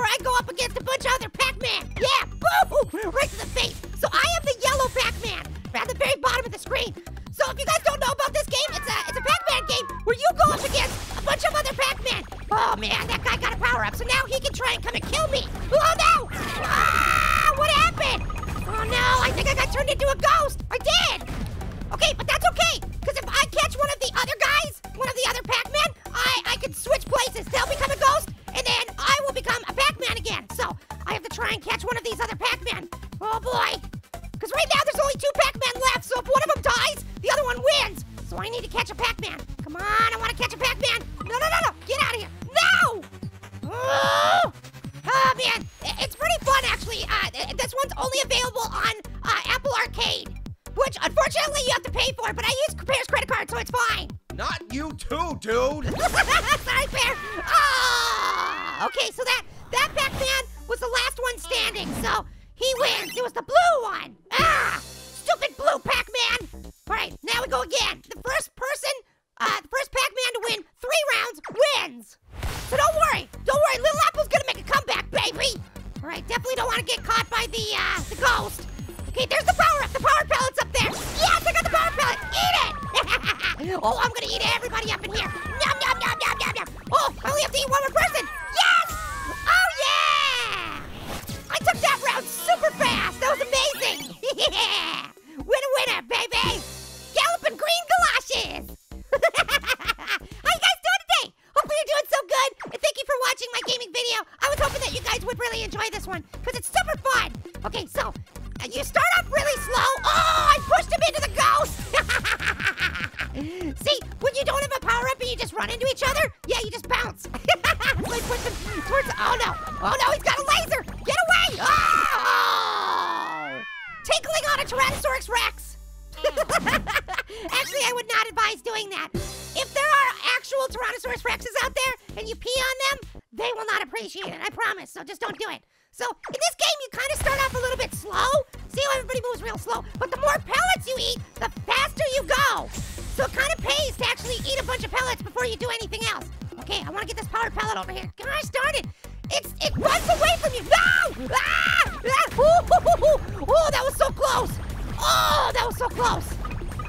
where I go up against a bunch of other Pac-Man. Yeah, boom, right to the face. So I am the yellow Pac-Man at the very bottom of the screen. So if you guys don't know about this game, it's a, it's a Pac-Man game where you go up against a bunch of other Pac-Man. Oh man, that guy got a power-up, so now he can try and come and kill me. Oh no! Ah, what happened? Oh no, I think I got turned into a ghost. I did. I have to try and catch one of these other Pac-Man. Oh boy. Because right now there's only two Pac-Man left, so if one of them dies, the other one wins. So I need to catch a Pac-Man. Come on, I want to catch a Pac-Man. No, no, no, no, get out of here. No! Oh, oh man, it's pretty fun actually. Uh, this one's only available on uh, Apple Arcade, which unfortunately you have to pay for, but I use Pear's credit card, so it's fine. Not you too, dude. Sorry, Pear. Oh, It was the blue one. Ah, stupid blue Pac-Man. All right, now we go again. The first person, uh, the first Pac-Man to win three rounds wins. So don't worry, don't worry. Little Apple's gonna make a comeback, baby. All right, definitely don't want to get caught by the uh, the ghost. Okay, there's the power up. The power pellet's up there. Yes, I got the power pellet. Eat it. oh, I'm gonna eat everybody up in here. Yum yum yum yum yum yum. Oh, I only have to eat one more person. Run into each other, yeah, you just bounce. towards. Oh no! Oh no! He's got a laser! Get away! Oh! Tinkling on a Tyrannosaurus Rex. Actually, I would not advise doing that. If there are actual Tyrannosaurus Rexes out there and you pee on them, they will not appreciate it. I promise. So just don't do it. So in this game, you kind of start off a little bit slow. See how everybody moves real slow. But the more pellets you eat, the faster you go. So it kind of pays pellets before you do anything else. Okay, I want to get this power pellet over here. Gosh darn it. It's, it runs away from you. No! Ah! Ah! Ooh, ooh, ooh, ooh. Oh, that was so close. Oh, that was so close.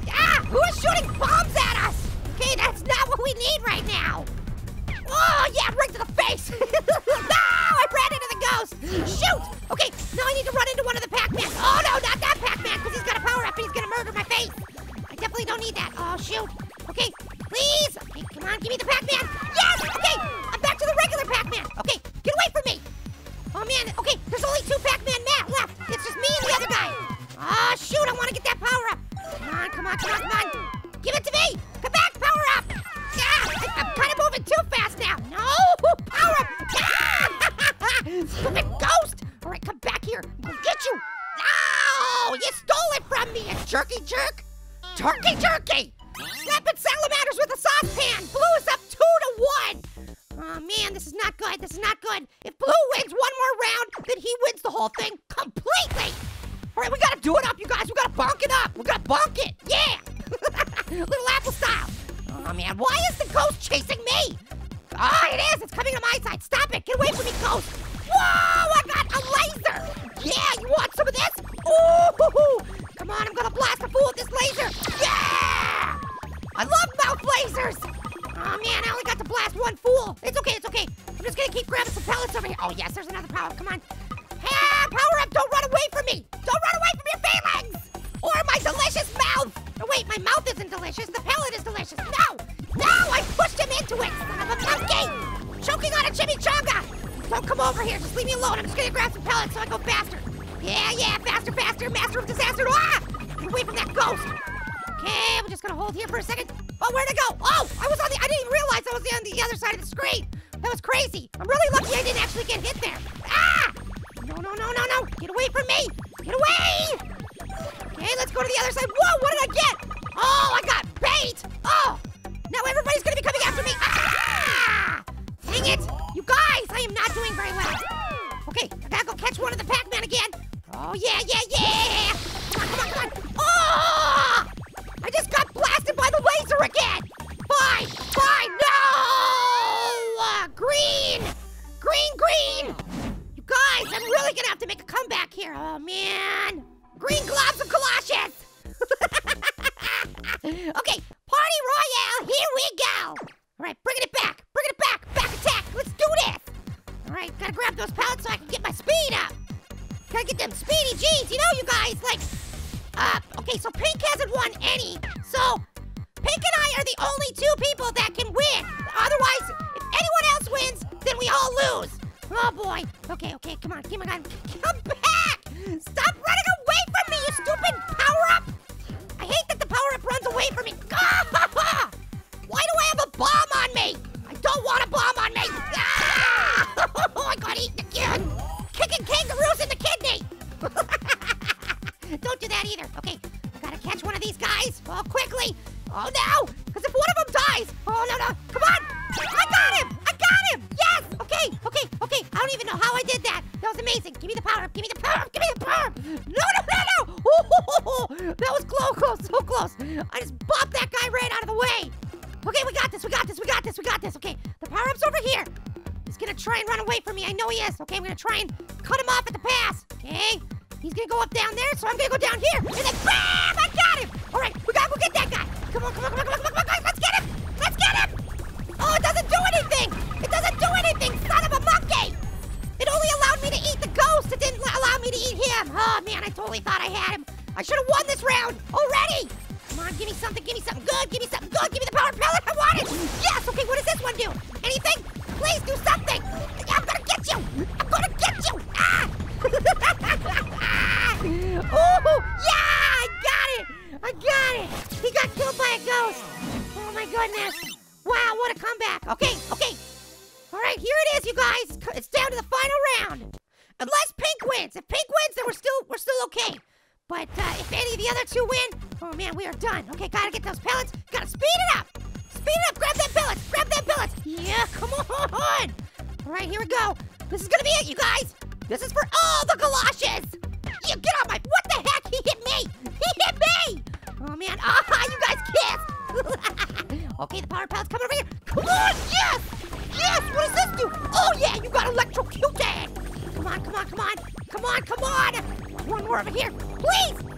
Ah, who is shooting bombs at us? Okay, that's not what we need right now. Oh, yeah, right to the face. no, I ran into the ghost. Shoot. Okay, now I need to run into one of the Pac-Mans. Oh, no, not that Pac-Man, because he's got a power up and he's going to murder my face. I definitely don't need that. Oh, shoot. Okay, please. Okay, come on, give me the Pac-Man. Yes, okay, I'm back to the regular Pac-Man. Okay, get away from me. Oh, man, okay, there's only two Pac-Man left. It's just me and the other guy. Oh, shoot, I want to get that power up. Come on, come on, come on, come on. Give it to me. Come back, power up. Yeah, I, am kind of moving too fast now. No, power up. Ah! Ghost. All right, come back here. I'll get you. No, you stole it from me, you jerky jerk. Turkey jerky. Whole thing completely. All right, we gotta do it up, you guys. We gotta bonk it up. We gotta bonk it. Yeah. Little apple style. Oh man, why is the ghost chasing me? Ah, it is. It's coming to my side. Stop it. Get away from me, ghost. Whoa, I got a laser. Yeah, you want some of this? Ooh, come on. I'm gonna blast a fool with this laser. Yeah. I love mouth lasers. Oh man, I only got to blast one fool. It's okay, it's okay. I'm just gonna keep grabbing some pellets over here. Oh yes, there's another power. Come on. Power up! Don't run away from me! Don't run away from your feelings! Or my delicious mouth! Oh wait, my mouth isn't delicious. The pellet is delicious. No! No! I pushed him into it! Of a monkey! Choking on a chimichanga! Don't come over here. Just leave me alone. I'm just gonna grab some pellets so I go faster. Yeah, yeah, faster, faster. Master of disaster. Ah! Get away from that ghost. Okay, we're just gonna hold here for a second. Oh, where'd it go? Oh, I was on the. I didn't even realize I was on the other side of the screen. That was crazy. I'm really lucky I didn't actually get hit there. Ah! No, no, no, no, no. Get away from me. Get away. Okay, let's go to the other side. Whoa, what did I get? Oh, I got bait. Oh, now everybody's gonna be coming after me. Ah! Dang it. You guys, I am not doing very well. Okay, I gotta go catch one of the Pac-Man again. Oh, yeah, yeah, yeah. Come on, come on, come on. Have to make a comeback here. Oh man, green gloves of Colossus. okay, party royale, here we go. All right, bringing it back, bringing it back, back attack. Let's do this. All right, gotta grab those pellets so I can get my speed up. Gotta get them speedy G's, you know, you guys. Like, uh, okay, so Pink hasn't won any. So, Pink and I are the only two people that can win. Otherwise, if anyone else wins, then we all lose. Oh boy. Okay, okay, come on, come on, come back! Stop running away from me, you stupid power up! I hate that the power up runs away from me. Why do I have a bomb on me? I don't want a bomb on me. Ah! I got eaten again. Kicking kangaroos in the kidney. don't do that either. Okay, I gotta catch one of these guys. Oh, quickly. Oh no, because if one of them dies, oh no, no, come on. I got him, did that. That was amazing. Give me the power up, give me the power up, give me the power up. No, no, no, no. Oh, that was close, close, so close. I just bopped that guy right out of the way. Okay, we got this, we got this, we got this, we got this. Okay, the power up's over here. He's gonna try and run away from me. I know he is. Okay, I'm gonna try and cut him off at the pass. Okay, he's gonna go up down there, so should have won this round already. Come on, give me something, give me something good, give me something good, give me the power pellet, I want it! Yes, okay, what does this one do? Anything? Please do something! I'm gonna get you! I'm gonna get you! Ah! oh, yeah, I got it! I got it! He got killed by a ghost! Oh my goodness! Wow, what a comeback! Okay, okay. All right, here it is, you guys. It's down to the final round. Unless Pink wins. If Pink wins, then we're still we're still okay. But uh, if any of the other two win, oh man, we are done. Okay, gotta get those pellets. Gotta speed it up. Speed it up. Grab that pellets. Grab that pellets. Yeah, come on. All right, here we go. This is gonna be it, you guys. This is for all the galoshes. You get on my. What the heck? He hit me. He hit me. Oh man. Ah, you guys kissed. okay, the power pellets coming over here. Come on. Yes. Yes. What does this do? Oh yeah, you got electrocuted. Come on, come on, come on. Come on, come on. One more over here, please.